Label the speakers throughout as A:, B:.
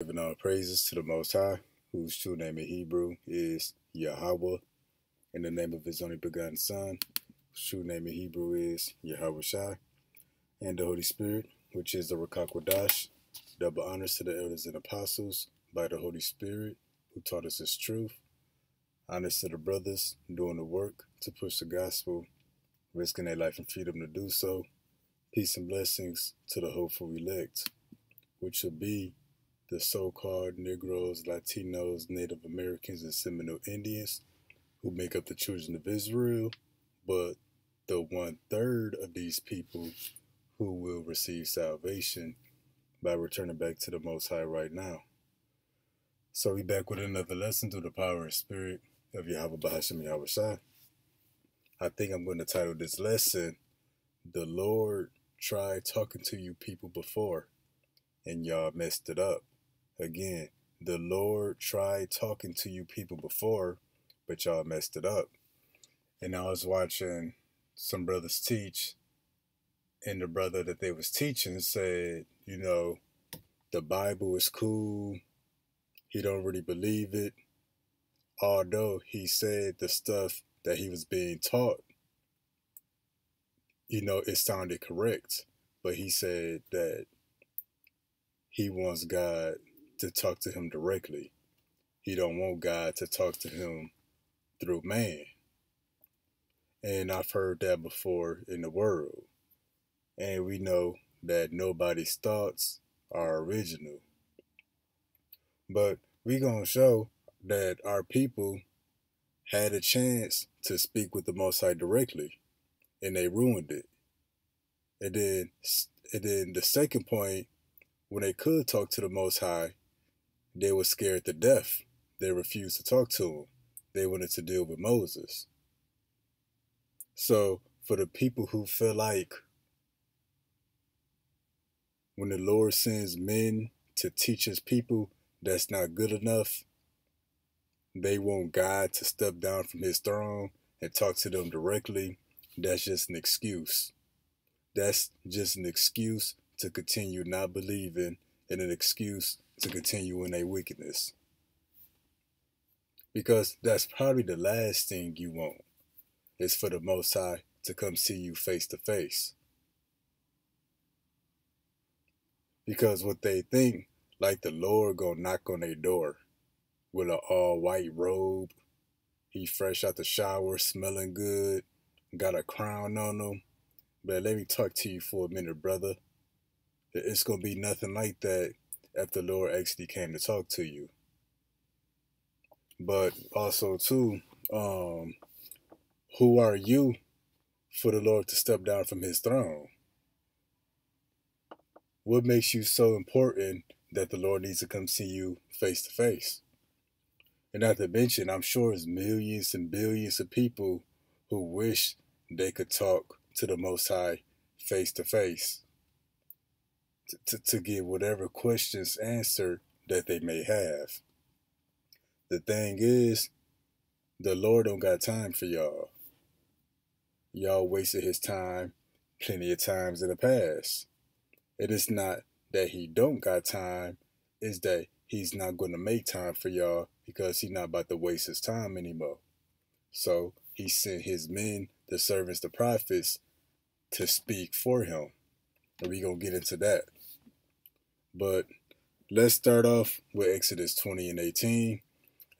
A: Giving all praises to the Most High, whose true name in Hebrew is Yahweh, in the name of his only begotten Son, whose true name in Hebrew is Yahweh Shai, and the Holy Spirit, which is the Rakakwadash. Double honors to the elders and apostles by the Holy Spirit, who taught us his truth. Honors to the brothers doing the work to push the gospel, risking their life and freedom to do so. Peace and blessings to the hopeful elect, which will be the so-called Negroes, Latinos, Native Americans, and Seminole Indians who make up the children of Israel, but the one-third of these people who will receive salvation by returning back to the Most High right now. So we back with another lesson through the power and spirit of Yahweh Bahashim Yahweh Shai. I think I'm going to title this lesson, The Lord Tried Talking to You People Before, and y'all messed it up. Again, the Lord tried talking to you people before, but y'all messed it up. And I was watching some brothers teach, and the brother that they was teaching said, you know, the Bible is cool. He don't really believe it. Although he said the stuff that he was being taught, you know, it sounded correct. But he said that he wants God to talk to him directly. He don't want God to talk to him through man. And I've heard that before in the world. And we know that nobody's thoughts are original. But we going to show that our people had a chance to speak with the Most High directly, and they ruined it. And then, and then the second point, when they could talk to the Most High, they were scared to death. They refused to talk to him. They wanted to deal with Moses. So, for the people who feel like when the Lord sends men to teach his people that's not good enough, they want God to step down from his throne and talk to them directly. That's just an excuse. That's just an excuse to continue not believing and an excuse to continue in their wickedness. Because that's probably the last thing you want is for the Most High to come see you face to face. Because what they think, like the Lord gonna knock on their door with an all white robe, he fresh out the shower, smelling good, got a crown on him. But let me talk to you for a minute, brother. It's gonna be nothing like that if the Lord actually came to talk to you. But also too, um, who are you for the Lord to step down from his throne? What makes you so important that the Lord needs to come see you face to face? And not to mention, I'm sure there's millions and billions of people who wish they could talk to the Most High face to face to, to get whatever questions answered that they may have. The thing is, the Lord don't got time for y'all. Y'all wasted his time plenty of times in the past. It is not that he don't got time, it's that he's not going to make time for y'all because he's not about to waste his time anymore. So he sent his men, the servants, the prophets, to speak for him. And we going to get into that. But let's start off with Exodus 20 and 18.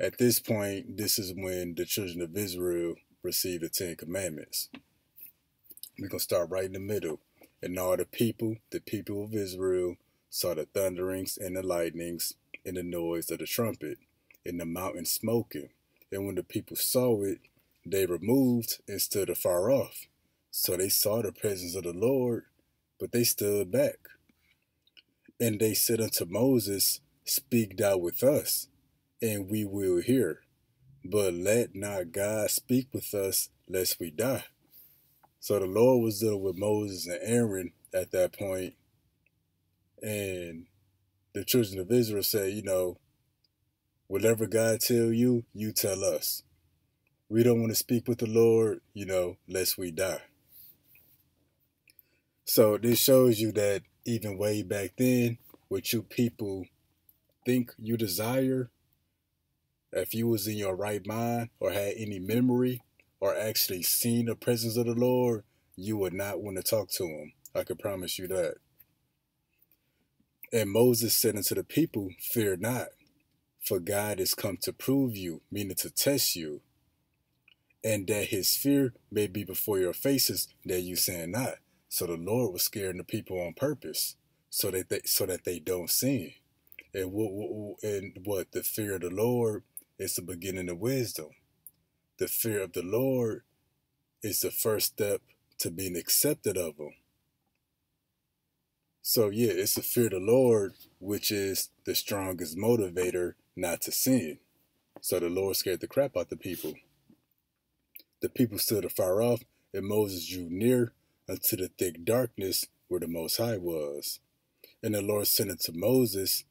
A: At this point, this is when the children of Israel received the Ten Commandments. We're going to start right in the middle. And all the people, the people of Israel, saw the thunderings and the lightnings and the noise of the trumpet and the mountain smoking. And when the people saw it, they removed and stood afar off. So they saw the presence of the Lord, but they stood back. And they said unto Moses, Speak thou with us, and we will hear. But let not God speak with us, lest we die. So the Lord was dealing with Moses and Aaron at that point, and the children of Israel say, you know, whatever God tell you, you tell us. We don't want to speak with the Lord, you know, lest we die. So this shows you that even way back then, what you people think you desire, if you was in your right mind or had any memory or actually seen the presence of the Lord, you would not want to talk to him. I can promise you that. And Moses said unto the people, Fear not, for God is come to prove you, meaning to test you, and that his fear may be before your faces, that you sin not. So the Lord was scaring the people on purpose, so that they so that they don't sin. And what and what the fear of the Lord is the beginning of wisdom. The fear of the Lord is the first step to being accepted of Him. So yeah, it's the fear of the Lord, which is the strongest motivator not to sin. So the Lord scared the crap out the people. The people stood afar off, and Moses drew near unto the thick darkness where the Most High was. And the Lord said unto Moses,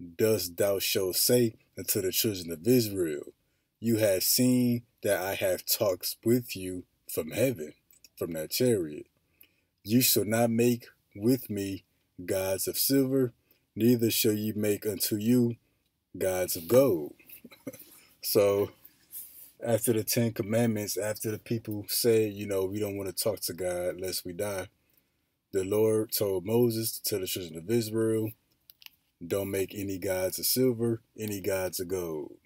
A: Thus thou show say unto the children of Israel, You have seen that I have talks with you from heaven, from that chariot. You shall not make with me gods of silver, neither shall ye make unto you gods of gold. so after the Ten Commandments, after the people said, you know, we don't want to talk to God lest we die, the Lord told Moses to tell the children of Israel, don't make any gods of silver, any gods of gold.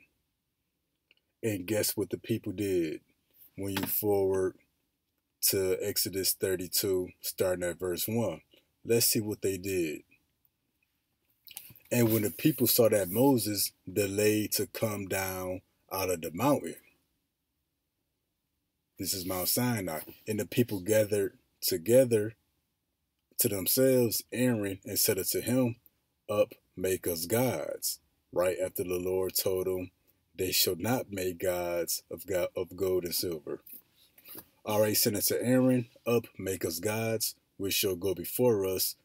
A: And guess what the people did when you forward to Exodus 32, starting at verse 1. Let's see what they did. And when the people saw that Moses delayed to come down out of the mountain, this is Mount Sinai. And the people gathered together to themselves Aaron and said unto him, Up, make us gods. Right after the Lord told them, They shall not make gods of, God, of gold and silver. All right, said unto Aaron, Up, make us gods, which shall go before us.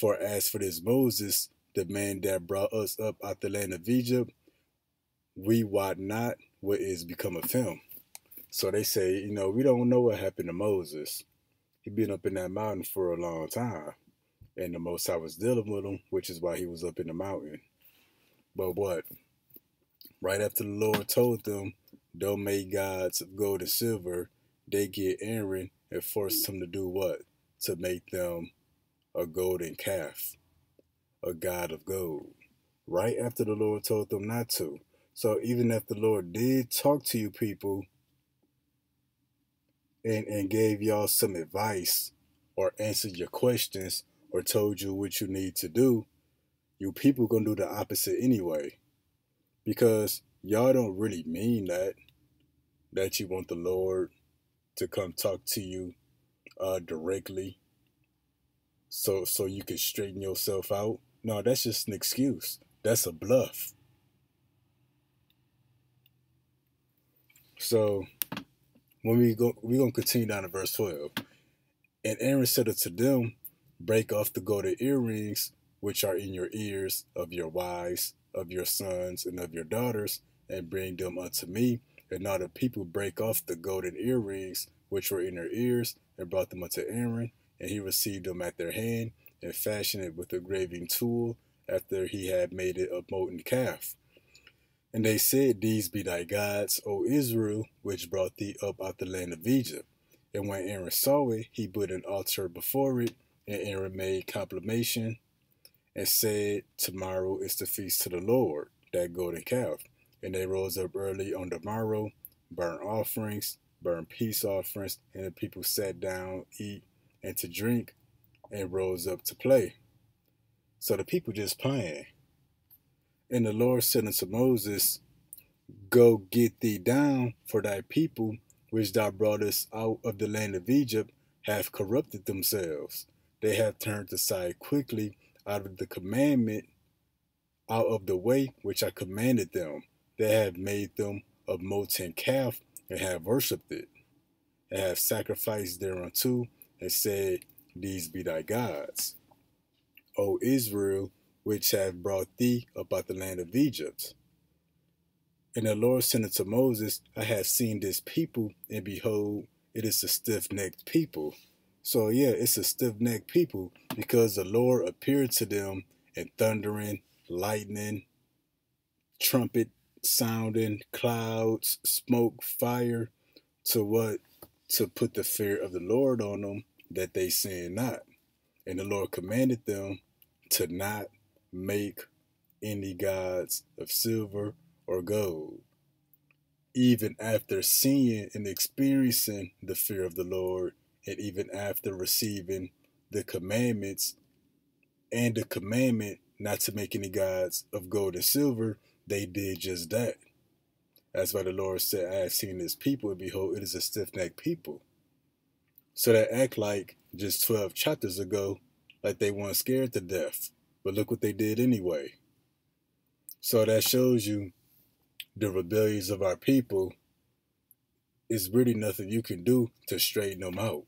A: For as for this Moses, the man that brought us up out of the land of Egypt, we wot not what is become of him. So they say, you know, we don't know what happened to Moses. He been up in that mountain for a long time. And the Most High was dealing with him, which is why he was up in the mountain. But what? Right after the Lord told them, don't make gods of gold and silver, they get Aaron and forced him to do what? To make them a golden calf, a god of gold. Right after the Lord told them not to. So even if the Lord did talk to you people, and, and gave y'all some advice or answered your questions or told you what you need to do, you people gonna do the opposite anyway. Because y'all don't really mean that that you want the Lord to come talk to you uh, directly so so you can straighten yourself out. No, that's just an excuse. That's a bluff. So when we go, we're going to continue down to verse 12. And Aaron said unto them, Break off the golden earrings which are in your ears of your wives, of your sons, and of your daughters, and bring them unto me. And all the people break off the golden earrings which were in their ears, and brought them unto Aaron. And he received them at their hand, and fashioned it with a graving tool, after he had made it a molten calf. And they said, These be thy gods, O Israel, which brought thee up out of the land of Egypt. And when Aaron saw it, he put an altar before it, and Aaron made complimation and said, Tomorrow is the feast to the Lord, that golden calf. And they rose up early on the morrow, burnt offerings, burnt peace offerings, and the people sat down, eat, and to drink, and rose up to play. So the people just playing. And the Lord said unto Moses, Go get thee down, for thy people, which thou broughtest out of the land of Egypt, have corrupted themselves. They have turned aside quickly out of the commandment, out of the way which I commanded them. They have made them a molten calf and have worshipped it, and have sacrificed thereunto, and said, These be thy gods. O Israel, which have brought thee up out the land of Egypt. And the Lord said unto Moses, I have seen this people, and behold, it is a stiff necked people. So, yeah, it's a stiff necked people because the Lord appeared to them in thundering lightning, trumpet sounding, clouds, smoke, fire, to what? To put the fear of the Lord on them that they sin not. And the Lord commanded them to not make any gods of silver or gold. Even after seeing and experiencing the fear of the Lord, and even after receiving the commandments and the commandment not to make any gods of gold and silver, they did just that. That's why the Lord said, I have seen this people, and behold, it is a stiff necked people. So they act like just 12 chapters ago, like they weren't scared to death. But look what they did anyway. So that shows you the rebellions of our people It's really nothing you can do to straighten them out.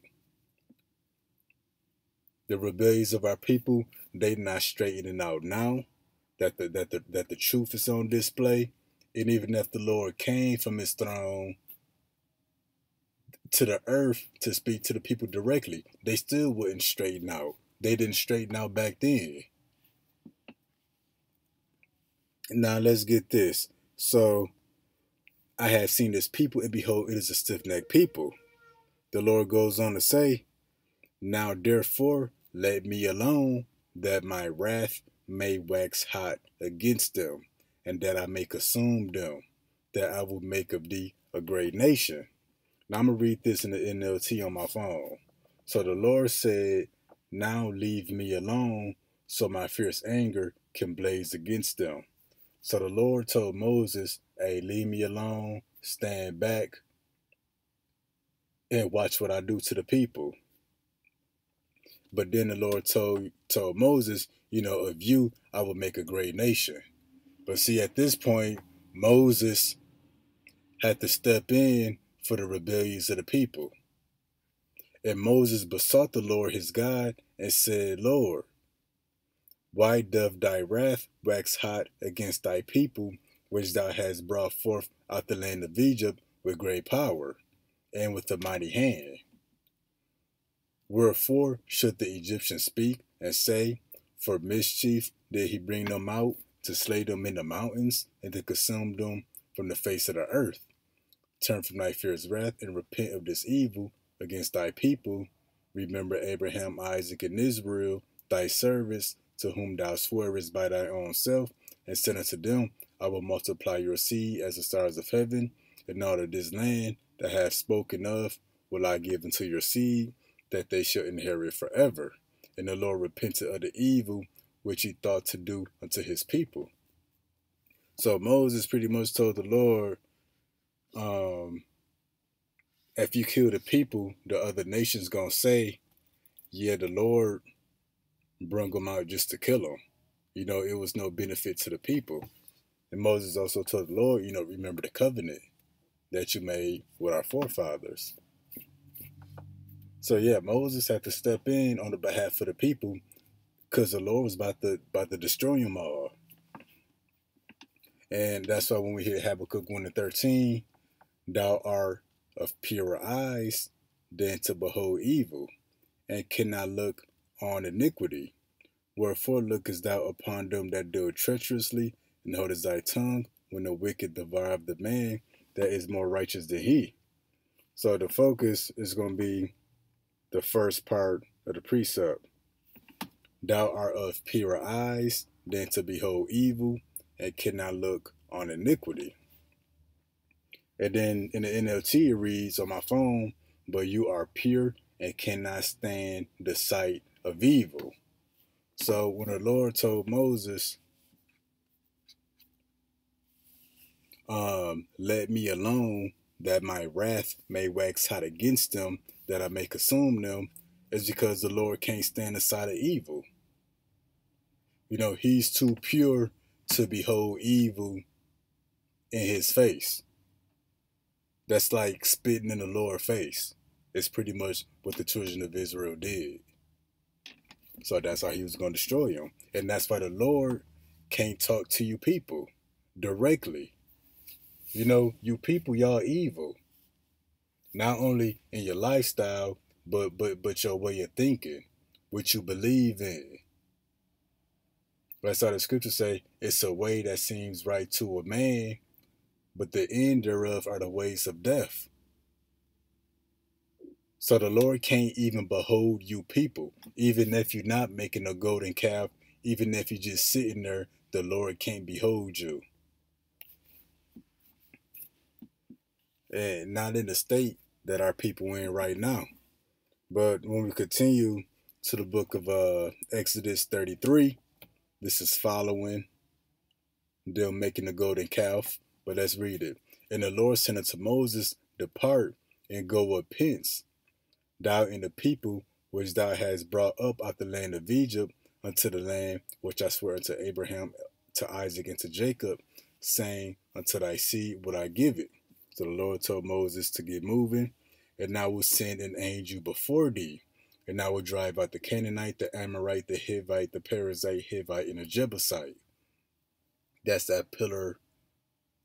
A: The rebellions of our people, they not straightening out now that the that the that the truth is on display. And even if the Lord came from his throne to the earth to speak to the people directly, they still wouldn't straighten out. They didn't straighten out back then. Now let's get this. So I have seen this people, and behold, it is a stiff necked people. The Lord goes on to say, Now therefore let me alone, that my wrath may wax hot against them, and that I may consume them, that I will make of thee a great nation. Now I'm going to read this in the NLT on my phone. So the Lord said, Now leave me alone, so my fierce anger can blaze against them. So the Lord told Moses, Hey, leave me alone, stand back, and watch what I do to the people. But then the Lord told told Moses, you know, of you I will make a great nation. But see, at this point, Moses had to step in for the rebellions of the people. And Moses besought the Lord his God and said, Lord, why doth thy wrath wax hot against thy people, which thou hast brought forth out the land of Egypt with great power and with a mighty hand? Wherefore should the Egyptians speak and say, For mischief did he bring them out to slay them in the mountains and to consume them from the face of the earth? Turn from thy fierce wrath and repent of this evil against thy people. Remember Abraham, Isaac, and Israel, thy servants, to whom thou swearest by thy own self, and said unto them, I will multiply your seed as the stars of heaven, and all of this land that I have spoken of will I give unto your seed, that they shall inherit forever. And the Lord repented of the evil which he thought to do unto his people. So Moses pretty much told the Lord, um, if you kill the people, the other nations gonna say, yeah, the Lord brung them out just to kill them. You know, it was no benefit to the people. And Moses also told the Lord, you know, remember the covenant that you made with our forefathers. So yeah, Moses had to step in on the behalf of the people because the Lord was about to about to destroy them all. And that's why when we hear Habakkuk 1 and 13, thou art of purer eyes than to behold evil, and cannot look on iniquity. Wherefore lookest thou upon them that do treacherously, and holdest thy tongue when the wicked devour the man that is more righteous than he. So the focus is going to be the first part of the precept. Thou art of purer eyes than to behold evil, and cannot look on iniquity. And then in the NLT it reads on my phone, but you are pure and cannot stand the sight of evil. So when the Lord told Moses, um, let me alone that my wrath may wax hot against them, that I may consume them, is because the Lord can't stand the sight of evil. You know, he's too pure to behold evil in his face. That's like spitting in the Lord's face. It's pretty much what the children of Israel did. So that's how he was going to destroy him. And that's why the Lord can't talk to you people directly. You know, you people, y'all evil. Not only in your lifestyle, but but but your way of thinking, what you believe in. That's how the scriptures say it's a way that seems right to a man, but the end thereof are the ways of death. So the Lord can't even behold you people, even if you're not making a golden calf, even if you're just sitting there, the Lord can't behold you. And not in the state that our people in right now. But when we continue to the book of uh, Exodus 33, this is following them making the golden calf. But let's read it. And the Lord said unto Moses, Depart and go up hence, thou and the people which thou hast brought up out the land of Egypt unto the land which I swear unto Abraham, to Isaac, and to Jacob, saying, Unto thy seed would I give it. So the Lord told Moses to get moving, and I will send an angel before thee, and I will drive out the Canaanite, the Amorite, the Hivite, the Perizzite, Hivite, and the Jebusite. That's that pillar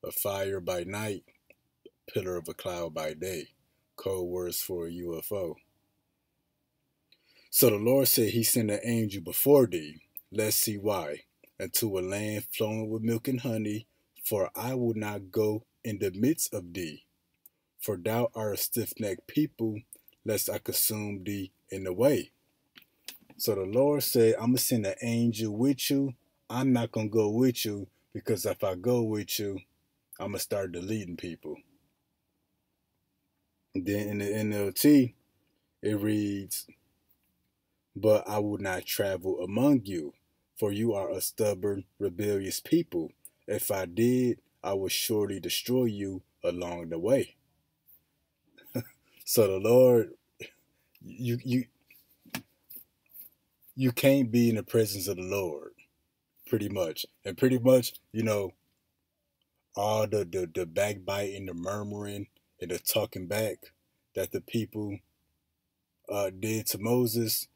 A: of fire by night, pillar of a cloud by day. Code words for a UFO. So the Lord said he sent an angel before thee. Let's see why. Into a land flowing with milk and honey, for I will not go in the midst of thee. For thou art a stiff necked people, lest I consume thee in the way. So the Lord said, I'm going to send an angel with you. I'm not going to go with you because if I go with you, I'm going to start deleting people. Then in the NLT, it reads, But I will not travel among you, for you are a stubborn, rebellious people. If I did, I would surely destroy you along the way. so the Lord you you you can't be in the presence of the Lord, pretty much. And pretty much, you know, all the the, the backbiting, the murmuring, and the talking back that the people uh, did to Moses,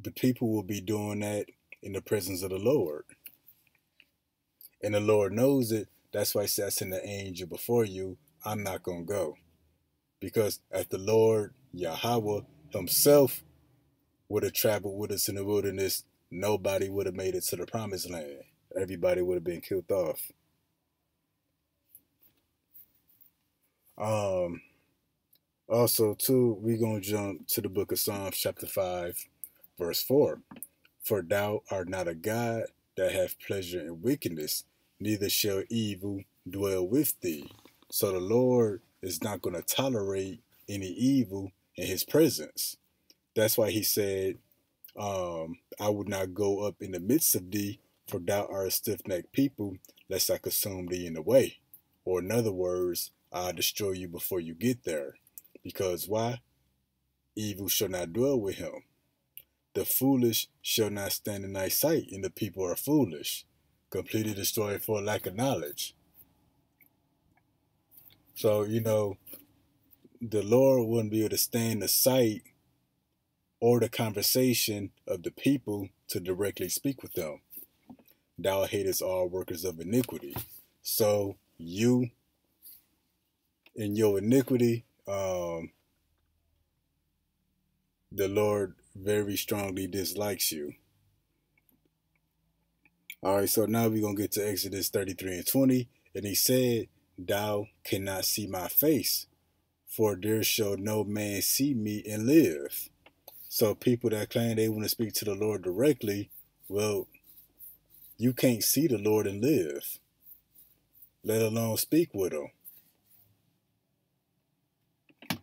A: the people will be doing that in the presence of the Lord. And the Lord knows it. That's why he says in the angel before you, I'm not going to go. Because if the Lord, Yahweh, himself would have traveled with us in the wilderness, nobody would have made it to the promised land. Everybody would have been killed off. Um, also, too, we're going to jump to the book of Psalms, chapter 5, verse 4. For thou art not a God that hath pleasure in wickedness, neither shall evil dwell with thee. So the Lord is not going to tolerate any evil in his presence. That's why he said, um, I would not go up in the midst of thee, for thou art a stiff necked people, lest I consume thee in the way. Or in other words, I'll destroy you before you get there. Because why? Evil shall not dwell with him. The foolish shall not stand in thy sight, and the people are foolish, completely destroyed for lack of knowledge. So, you know, the Lord wouldn't be able to stand the sight or the conversation of the people to directly speak with them. Thou hatest all workers of iniquity. So you, in your iniquity, um, the Lord very strongly dislikes you. All right, so now we're going to get to Exodus 33 and 20. And he said, Thou cannot see my face, for there shall no man see me and live. So people that claim they want to speak to the Lord directly, well, you can't see the Lord and live, let alone speak with him.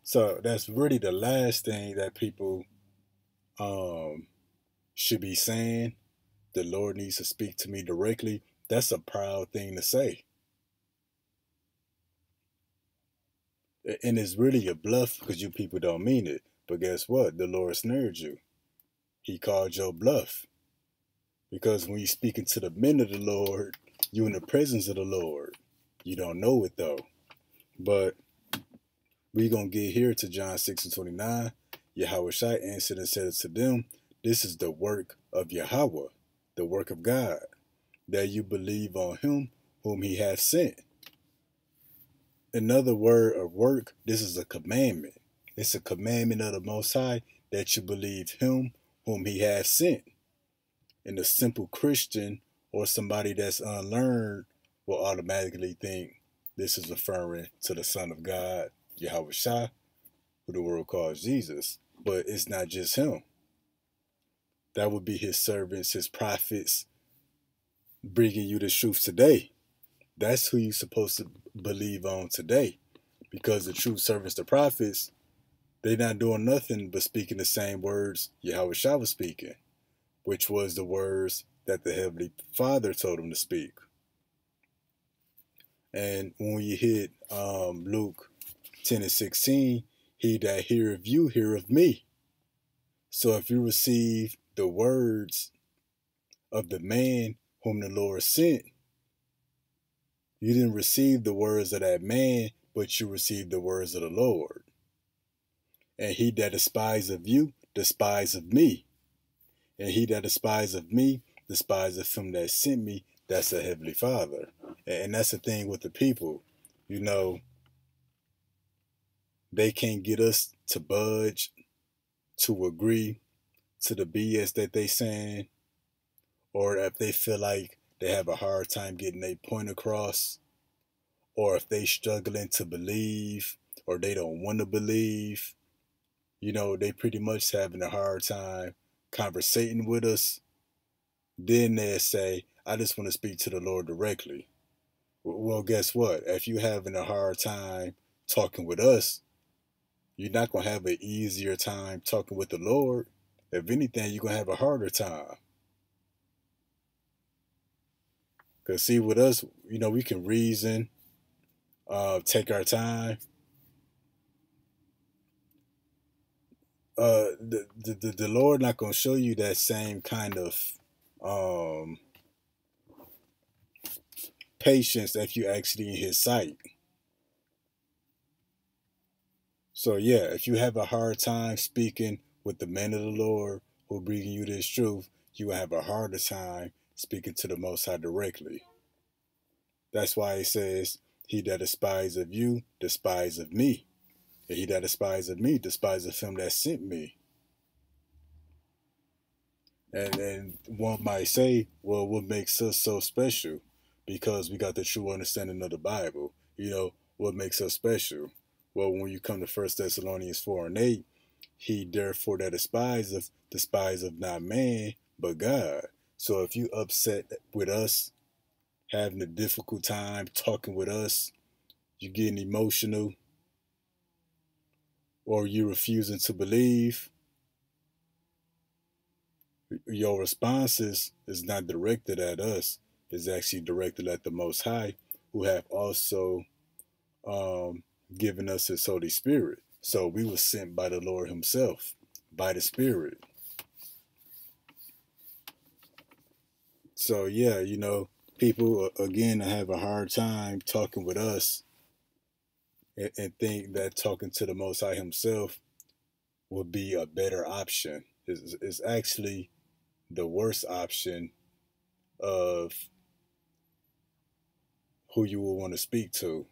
A: So that's really the last thing that people um, should be saying. The Lord needs to speak to me directly. That's a proud thing to say. And it's really a bluff because you people don't mean it. But guess what? The Lord snared you. He called your bluff. Because when you're speaking to the men of the Lord, you're in the presence of the Lord. You don't know it though. But we're going to get here to John 6 and 29. Yahweh Shai answered and said to them, This is the work of Yahweh, the work of God, that you believe on him whom he hath sent. Another word of work, this is a commandment. It's a commandment of the Most High that you believe him whom he has sent. And a simple Christian or somebody that's unlearned will automatically think this is referring to the Son of God, Yahweh Shah, who the world calls Jesus. But it's not just him. That would be his servants, his prophets, bringing you the truth today. That's who you're supposed to believe on today. Because the true servants, the prophets, they're not doing nothing but speaking the same words Yahweh Shah was speaking, which was the words that the Heavenly Father told him to speak. And when you hit um, Luke 10 and 16, he that heareth you heareth me. So if you receive the words of the man whom the Lord sent, you didn't receive the words of that man, but you received the words of the Lord. And he that despiseth you, despiseth me. And he that despiseth me, despiseth him that sent me, that's the Heavenly Father. And that's the thing with the people. You know, they can't get us to budge, to agree to the BS that they saying, or if they feel like they have a hard time getting their point across, or if they struggling to believe, or they don't want to believe, you know, they pretty much having a hard time conversating with us. Then they say, I just want to speak to the Lord directly. Well, guess what? If you're having a hard time talking with us, you're not going to have an easier time talking with the Lord. If anything, you're going to have a harder time. Because, see, with us, you know, we can reason, uh, take our time. Uh, the, the, the Lord not going to show you that same kind of um, patience if you actually in his sight. So yeah, if you have a hard time speaking with the men of the Lord who are bringing you this truth, you will have a harder time speaking to the Most High directly. That's why it says, He that despises of you, despises of me. And he that despises of me, despises him that sent me. And and one might say, well, what makes us so special? because we got the true understanding of the Bible. You know, what makes us special? Well, when you come to First Thessalonians 4 and 8, he therefore that despiseth, despiseth not man, but God. So if you upset with us, having a difficult time talking with us, you getting emotional, or you refusing to believe, your responses is not directed at us is actually directed at the Most High, who have also um, given us His Holy Spirit. So we were sent by the Lord Himself, by the Spirit. So yeah, you know, people again have a hard time talking with us and, and think that talking to the Most High Himself would be a better option. Is is actually the worst option of who you will want to speak to.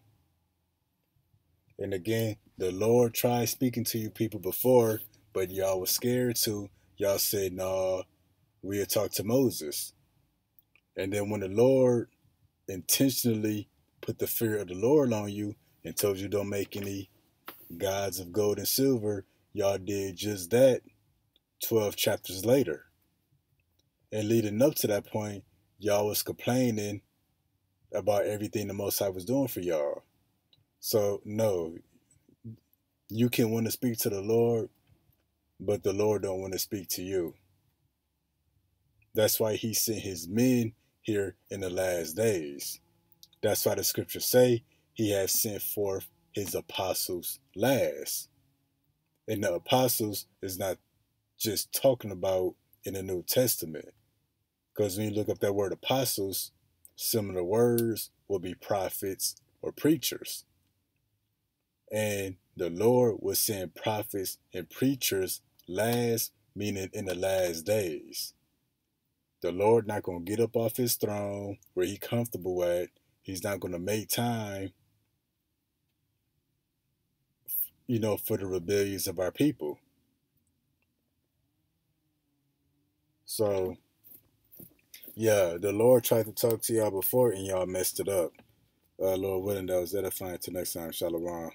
A: And again, the Lord tried speaking to you people before, but y'all was scared to. Y'all said, nah, we'll talk to Moses. And then when the Lord intentionally put the fear of the Lord on you and told you don't make any gods of gold and silver, y'all did just that 12 chapters later. And leading up to that point, y'all was complaining about everything the Most High was doing for y'all. So, no, you can want to speak to the Lord, but the Lord don't want to speak to you. That's why he sent his men here in the last days. That's why the scriptures say he has sent forth his apostles last. And the apostles is not just talking about in the New Testament. Because when you look up that word apostles, Similar words will be prophets or preachers. And the Lord will send prophets and preachers last, meaning in the last days. The Lord not going to get up off his throne where he comfortable at. He's not going to make time, you know, for the rebellions of our people. So Yeah, the Lord tried to talk to y'all before and y'all messed it up. Uh, Lord willing, that was edifying. Till next time, Shalom.